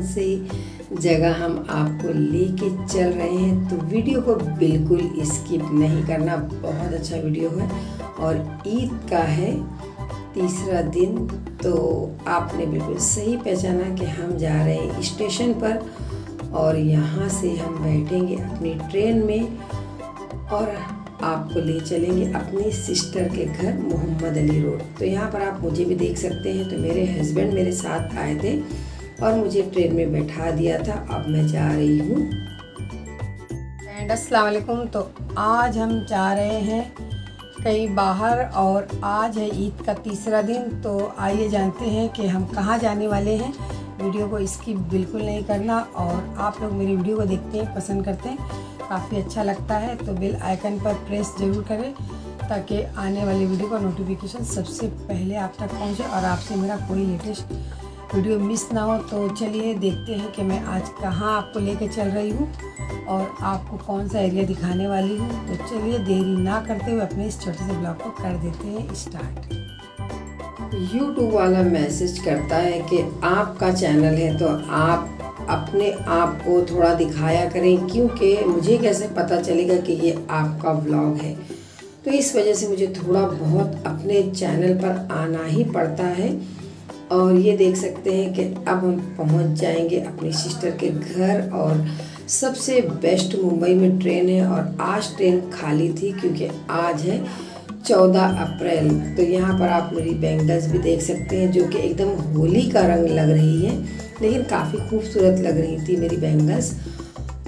कौन सी जगह हम आपको लेके चल रहे हैं। तो वीडियो को बिल्कुल स्किप नहीं करना, बहुत अच्छा वीडियो है। और ईद का है तीसरा दिन तो आपने बिल्कुल सही पहचाना कि हम जा रहे हैं स्टेशन पर और यहाँ से हम बैठेंगे अपनी ट्रेन में और आपको ले चलेंगे अपनी सिस्टर के घर, मोहम्मद अली रोड। तो यहाँ पर आप मुझे भी देख सकते हैं। तो मेरे हस्बैंड मेरे साथ आए थे। और मुझे ट्रेन में बैठा दिया था। अब मैं जा रही हूँ। एंड अस्सलाम वालेकुम। तो आज हम जा रहे हैं कहीं बाहर और आज है ईद का तीसरा दिन। तो आइए जानते हैं कि हम कहाँ जाने वाले हैं। वीडियो को इसकी बिल्कुल नहीं करना और आप लोग मेरी वीडियो को देखते हैं, पसंद करते हैं, काफ़ी अच्छा लगता है। तो बेल आइकन पर प्रेस ज़रूर करें ताकि आने वाली वीडियो का नोटिफिकेशन सबसे पहले आप तक पहुँचे और आपसे मेरा कोई लेटेस्ट वीडियो मिस ना हो तो चलिए देखते हैं कि मैं आज कहाँ आपको लेके चल रही हूँ और आपको कौन सा एरिया दिखाने वाली हूँ। तो चलिए देरी ना करते हुए अपने इस छोटे से ब्लॉग को कर देते हैं स्टार्ट यूट्यूब वाला मैसेज करता है कि आपका चैनल है तो आप अपने आप को थोड़ा दिखाया करें, क्योंकि मुझे कैसे पता चलेगा कि ये आपका व्लॉग है? तो इस वजह से मुझे थोड़ा बहुत अपने चैनल पर आना ही पड़ता है। और ये देख सकते हैं कि अब हम पहुँच जाएँगे अपनी सिस्टर के घर और सबसे बेस्ट मुंबई में ट्रेन है और आज ट्रेन खाली थी क्योंकि आज है चौदह अप्रैल। तो यहाँ पर आप मेरी बैंगल्स भी देख सकते हैं जो कि एकदम होली का रंग लग रही है, लेकिन काफ़ी खूबसूरत लग रही थी मेरी बैंगल्स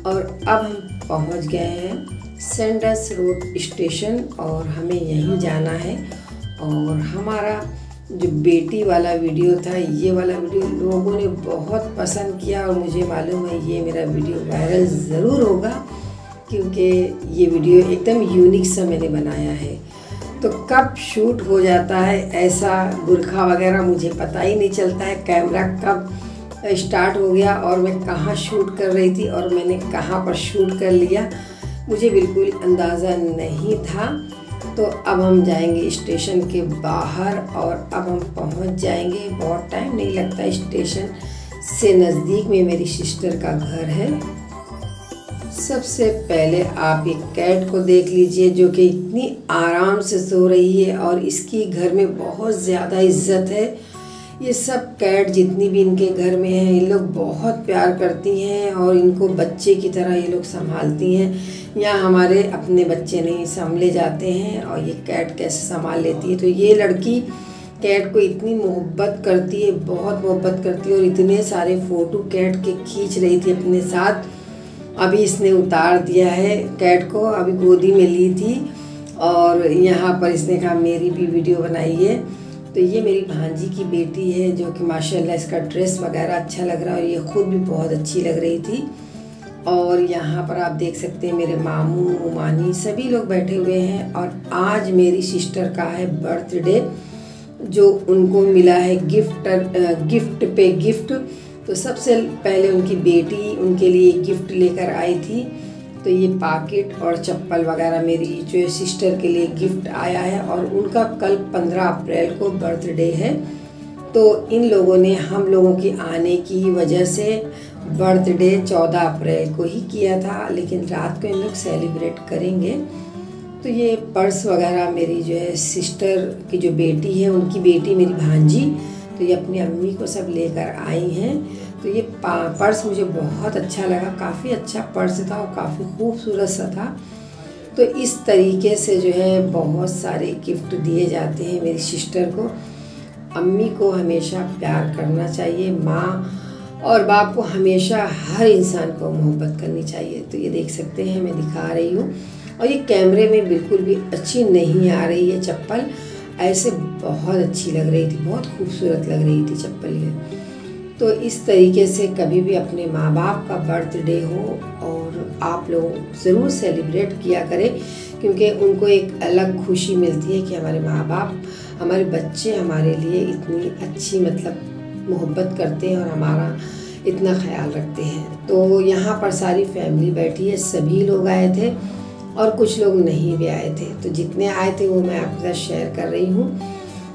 और अब हम पहुँच गए हैं सेंडस रोड स्टेशन और हमें यहीं जाना है और हमारा जो बेटी वाला वीडियो था, ये वाला वीडियो लोगों ने बहुत पसंद किया और मुझे मालूम है ये मेरा वीडियो वायरल ज़रूर होगा क्योंकि ये वीडियो एकदम यूनिक सा मैंने बनाया है। तो कब शूट हो जाता है, ऐसा बुरखा वगैरह मुझे पता ही नहीं चलता है। कैमरा कब स्टार्ट हो गया और मैं कहाँ शूट कर रही थी और मैंने कहाँ पर शूट कर लिया, मुझे बिल्कुल अंदाज़ा नहीं था। तो अब हम जाएँगे स्टेशन के बाहर और अब हम पहुँच जाएँगे। बहुत टाइम नहीं लगता स्टेशन से नज़दीक में मेरी सिस्टर का घर है। सबसे पहले आप एक कैट को देख लीजिए जो कि इतनी आराम से सो रही है और इसकी घर में बहुत ज़्यादा इज़्ज़त है। ये सब कैट जितनी भी इनके घर में हैं ये लोग बहुत प्यार करती हैं और इनको बच्चे की तरह ये लोग संभालती हैं। या हमारे अपने बच्चे नहीं संभले जाते हैं और ये कैट कैसे संभाल लेती है। तो ये लड़की कैट को इतनी मोहब्बत करती है, बहुत मोहब्बत करती है और इतने सारे फ़ोटो कैट के खींच रही थी अपने साथ। अभी इसने उतार दिया है कैट को, अभी गोदी में ली थी और यहाँ पर इसने कहा, मेरी भी वीडियो बनाई है। तो ये मेरी भांजी की बेटी है जो कि माशाल्लाह इसका ड्रेस वगैरह अच्छा लग रहा है और ये ख़ुद भी बहुत अच्छी लग रही थी। और यहाँ पर आप देख सकते हैं मेरे मामू मानी सभी लोग बैठे हुए हैं और आज मेरी सिस्टर का है बर्थडे जो उनको मिला है गिफ्ट गिफ्ट पे गिफ्ट तो सबसे पहले उनकी बेटी उनके लिए गिफ्ट लेकर आई थी। तो ये पाकेट और चप्पल वगैरह मेरी जो सिस्टर के लिए गिफ्ट आया है और उनका कल 15 अप्रैल को बर्थडे है। तो इन लोगों ने हम लोगों के आने की वजह से बर्थडे 14 अप्रैल को ही किया था, लेकिन रात को इन लोग सेलिब्रेट करेंगे। तो ये पर्स वगैरह मेरी जो है सिस्टर की जो बेटी है, उनकी बेटी मेरी भांजी तो ये अपनी अम्मी को सब लेकर आई हैं। तो ये पर्स मुझे बहुत अच्छा लगा, काफ़ी अच्छा पर्स था और काफ़ी खूबसूरत सा था। तो इस तरीके से जो है बहुत सारे गिफ्ट दिए जाते हैं मेरी सिस्टर को। अम्मी को हमेशा प्यार करना चाहिए, माँ और बाप को हमेशा हर इंसान को मोहब्बत करनी चाहिए। तो ये देख सकते हैं, मैं दिखा रही हूँ। और ये कैमरे में बिल्कुल भी अच्छी नहीं आ रही है चप्पल। ऐसे बहुत अच्छी लग रही थी, बहुत खूबसूरत लग रही थी चप्पल ये। तो इस तरीके से कभी भी अपने माँ बाप का बर्थडे हो और आप लोग ज़रूर सेलिब्रेट किया करें, क्योंकि उनको एक अलग खुशी मिलती है कि हमारे माँ बाप हमारे बच्चे हमारे लिए इतनी अच्छी मतलब मोहब्बत करते हैं और हमारा इतना ख्याल रखते हैं। तो यहाँ पर सारी फैमिली बैठी है, सभी लोग आए थे और कुछ लोग नहीं भी आए थे। तो जितने आए थे वो मैं आपके साथ शेयर कर रही हूँ।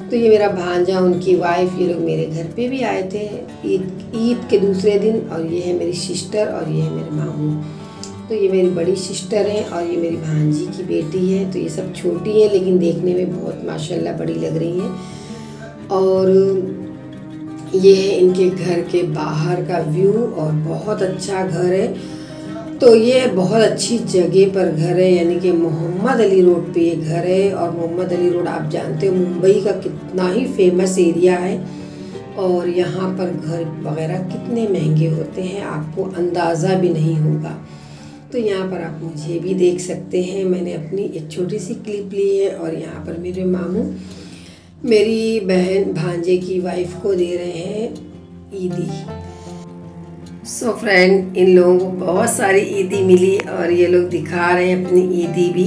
तो ये मेरा भांजा, उनकी वाइफ ये लोग मेरे घर पे भी आए थे ईद ईद के दूसरे दिन और ये है मेरी सिस्टर और ये है मेरे मामू। तो ये मेरी बड़ी सिस्टर हैं और ये मेरी भांजी की बेटी है तो ये सब छोटी हैं, लेकिन देखने में बहुत माशाल्लाह बड़ी लग रही हैं। और ये है इनके घर के बाहर का व्यू और बहुत अच्छा घर है। तो ये बहुत अच्छी जगह पर घर है, यानी कि मोहम्मद अली रोड पे ये घर है। और मोहम्मद अली रोड आप जानते हो, मुंबई का कितना ही फ़ेमस एरिया है। और यहाँ पर घर वगैरह कितने महँगे होते हैं, आपको अंदाज़ा भी नहीं होगा। तो यहाँ पर आप मुझे भी देख सकते हैं। मैंने अपनी एक छोटी सी क्लिप ली है और यहाँ पर मेरे मामू, मेरी बहन भांजे की वाइफ को दे रहे हैं ईदी। सो so फ्रेंड इन लोगों को बहुत सारी ईदी मिली और ये लोग दिखा रहे हैं अपनी ईदी भी।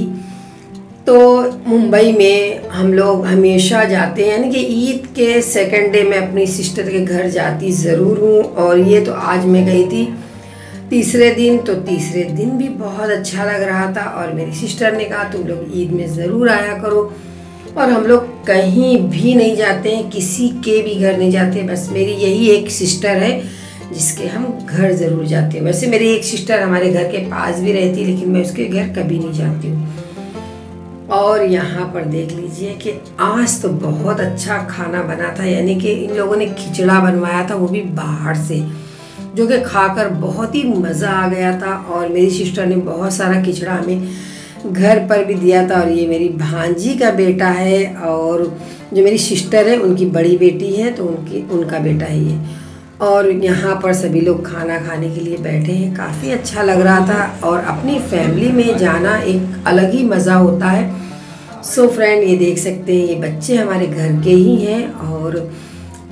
तो मुंबई में हम लोग हमेशा जाते हैं, यानी कि ईद के सेकंड डे मैं अपनी सिस्टर के घर जाती ज़रूर हूँ और ये तो आज मैं गई थी। तीसरे दिन तो तीसरे दिन भी बहुत अच्छा लग रहा था और मेरी सिस्टर ने कहा, तुम लोग ईद में ज़रूर आया करो। और हम लोग कहीं भी नहीं जाते हैं, किसी के भी घर नहीं जाते, बस मेरी यही एक सिस्टर है। जिसके हम घर ज़रूर जाते हैं। वैसे मेरी एक सिस्टर हमारे घर के पास भी रहती, लेकिन मैं उसके घर कभी नहीं जाती हूँ। और यहाँ पर देख लीजिए कि आज तो बहुत अच्छा खाना बना था, यानी कि इन लोगों ने खिचड़ा बनवाया था, वो भी बाहर से, जो कि खाकर बहुत ही मज़ा आ गया था। और मेरी सिस्टर ने बहुत सारा खिचड़ा हमें घर पर भी दिया था। और ये मेरी भांजी का बेटा है, और जो मेरी सिस्टर है, उनकी बड़ी बेटी है तो उनकी, उनका बेटा है ये। और यहाँ पर सभी लोग खाना खाने के लिए बैठे हैं। काफ़ी अच्छा लग रहा था और अपनी फैमिली में जाना एक अलग ही मज़ा होता है। सो so फ्रेंड ये देख सकते हैं, ये बच्चे हमारे घर के ही हैं और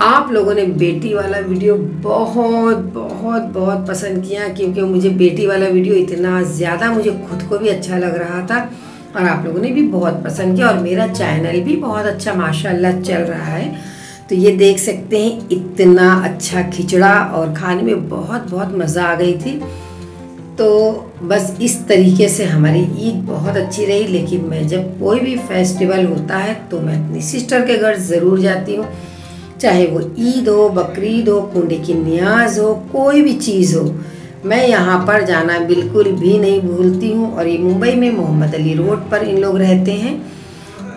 आप लोगों ने बेटी वाला वीडियो बहुत बहुत बहुत पसंद किया क्योंकि मुझे बेटी वाला वीडियो इतना ज़्यादा मुझे खुद को भी अच्छा लग रहा था और आप लोगों ने भी बहुत पसंद किया और मेरा चैनल भी बहुत अच्छा माशाल्लाह चल रहा है। तो ये देख सकते हैं, इतना अच्छा खिचड़ा और खाने में बहुत बहुत मज़ा आ गई थी। तो बस इस तरीके से हमारी ईद बहुत अच्छी रही, लेकिन मैं जब कोई भी फेस्टिवल होता है तो मैं अपनी सिस्टर के घर ज़रूर जाती हूँ। चाहे वो ईद हो, बकरीद हो, कुंडे की न्याज हो, कोई भी चीज़ हो, मैं यहाँ पर जाना बिल्कुल भी नहीं भूलती हूँ। और ये मुंबई में मोहम्मद अली रोड पर इन लोग रहते हैं।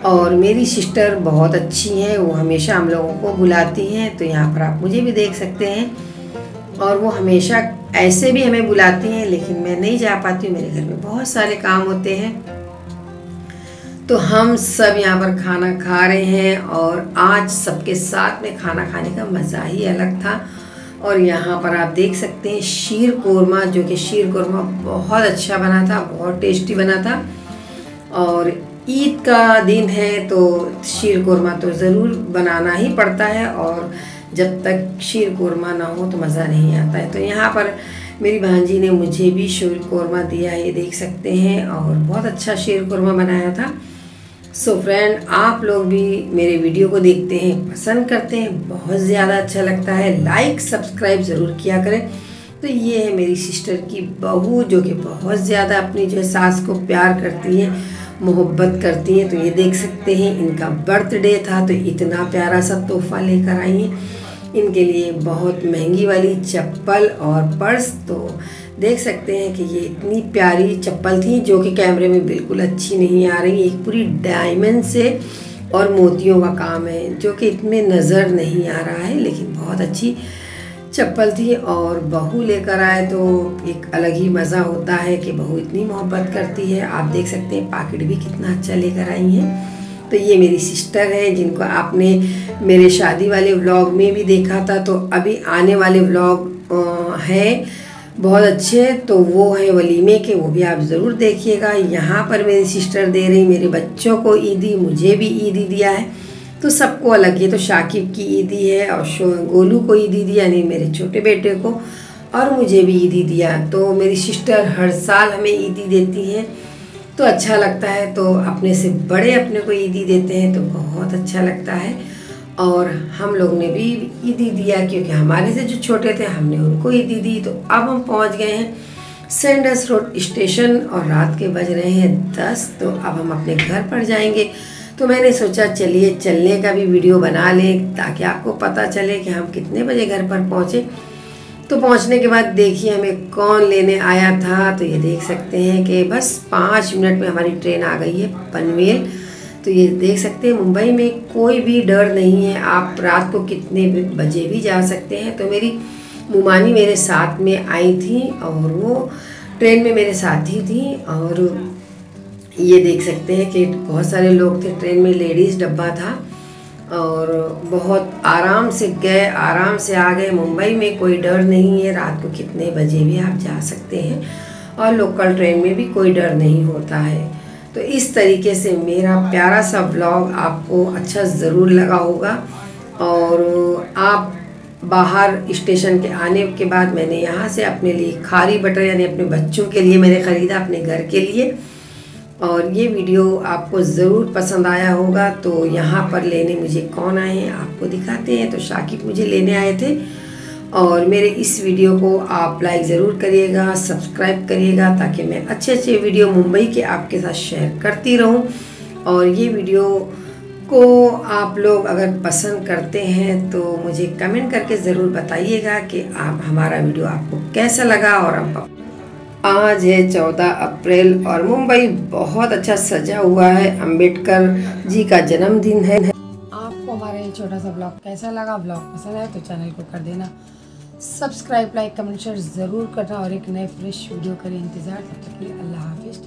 और मेरी सिस्टर बहुत अच्छी हैं, वो हमेशा हम लोगों को बुलाती हैं तो यहाँ पर आप मुझे भी देख सकते हैं। और वो हमेशा ऐसे भी हमें बुलाती हैं, लेकिन मैं नहीं जा पाती हूँ, मेरे घर में बहुत सारे काम होते हैं। तो हम सब यहाँ पर खाना खा रहे हैं, और आज सबके साथ में खाना खाने का मज़ा ही अलग था। और यहाँ पर आप देख सकते हैं शीर कोरमा, जो कि शीर कोरमा बहुत अच्छा बना था, बहुत टेस्टी बना था। और ईद का दिन है तो शीर कोरमा तो ज़रूर बनाना ही पड़ता है और जब तक शीर कोरमा ना हो तो मज़ा नहीं आता है। तो यहाँ पर मेरी भांजी ने मुझे भी शीर कोरमा दिया ये देख सकते हैं और बहुत अच्छा शीर कोरमा बनाया था। सो so फ्रेंड आप लोग भी मेरे वीडियो को देखते हैं, पसंद करते हैं, बहुत ज़्यादा अच्छा लगता है। लाइक सब्सक्राइब ज़रूर किया करें। तो ये है मेरी सिस्टर की बहू जो कि बहुत ज़्यादा अपनी जो है सास को प्यार करती है। मोहब्बत करती हैं तो ये देख सकते हैं, इनका बर्थडे था तो इतना प्यारा सा तोहफा लेकर आई हैं। इनके लिए बहुत महँगी वाली चप्पल और पर्स तो देख सकते हैं कि ये इतनी प्यारी चप्पल थी, जो कि कैमरे में बिल्कुल अच्छी नहीं आ रही, एक पूरी डायमंड से और मोतियों का काम है, जो कि इतने नज़र नहीं आ रहा है, लेकिन बहुत अच्छी चप्पल थी और बहू लेकर आए तो एक अलग ही मज़ा होता है कि बहू इतनी मोहब्बत करती है। आप देख सकते हैं पाकिट भी कितना अच्छा लेकर आई हैं। तो ये मेरी सिस्टर है, जिनको आपने मेरे शादी वाले व्लॉग में भी देखा था तो अभी आने वाले व्लॉग हैं, बहुत अच्छे तो वो है वलीमे के, वो भी आप ज़रूर देखिएगा। यहाँ पर मेरी सिस्टर दे रही, मेरे बच्चों को ईदी, मुझे भी ईदी दिया है। तो सबको अलग ये तो शाकिब की ईदी है और शो गोलू को ईदी दिया यानी मेरे छोटे बेटे को और मुझे भी ईदी दिया। तो मेरी सिस्टर हर साल हमें ईदी देती है। तो अच्छा लगता है तो अपने से बड़े अपने को ईदी देते हैं तो बहुत अच्छा लगता है। और हम लोग ने भी ईदी दिया, क्योंकि हमारे से जो छोटे थे, हमने उनको ईदी दी। तो अब हम पहुँच गए हैं सेंडस रोड स्टेशन और रात के बज रहे हैं दस। तो अब हम अपने घर पर जाएँगे। तो मैंने सोचा, चलिए, चलने का भी वीडियो बना लें, ताकि आपको पता चले कि हम कितने बजे घर पर पहुँचे। तो पहुँचने के बाद देखिए, हमें कौन लेने आया था। तो ये देख सकते हैं कि बस पाँच मिनट में हमारी ट्रेन आ गई है पनवेल। तो ये देख सकते हैं, मुंबई में कोई भी डर नहीं है। आप रात को कितने बजे भी जा सकते हैं। तो मेरी मुमानी मेरे साथ में आई थी और वो ट्रेन में मेरे साथ ही थी और ये देख सकते हैं कि बहुत सारे लोग थे। ट्रेन में लेडीज़ डब्बा था और बहुत आराम से गए, आराम से आ गए। मुंबई में कोई डर नहीं है। रात को कितने बजे भी आप जा सकते हैं और लोकल ट्रेन में भी कोई डर नहीं होता है। तो इस तरीके से मेरा प्यारा सा ब्लॉग आपको अच्छा ज़रूर लगा होगा। और आप बाहर स्टेशन के आने के बाद मैंने यहाँ से अपने लिए खारी बटर यानी अपने बच्चों के लिए मैंने ख़रीदा, अपने घर के लिए। और ये वीडियो आपको ज़रूर पसंद आया होगा तो यहाँ पर लेने मुझे कौन आए हैं, आपको दिखाते हैं। तो शाकिब मुझे लेने आए थे। और मेरे इस वीडियो को आप लाइक ज़रूर करिएगा सब्सक्राइब करिएगा, ताकि मैं अच्छे अच्छे वीडियो मुंबई के आपके साथ शेयर करती रहूँ। और ये वीडियो को आप लोग अगर पसंद करते हैं तो मुझे कमेंट करके ज़रूर बताइएगा कि आप, हमारा वीडियो आपको कैसा लगा और आप आज है चौदह अप्रैल और मुंबई बहुत अच्छा सजा हुआ है। अंबेडकर जी का जन्मदिन है। आपको हमारा ये छोटा सा ब्लॉग कैसा लगा? ब्लॉग पसंद आया तो चैनल को कर देना। सब्सक्राइब, लाइक, कमेंट शेयर ज़रूर करना और एक नए फ्रेश वीडियो करें इंतज़ार। तब तक के लिए अल्लाह हाफिज़।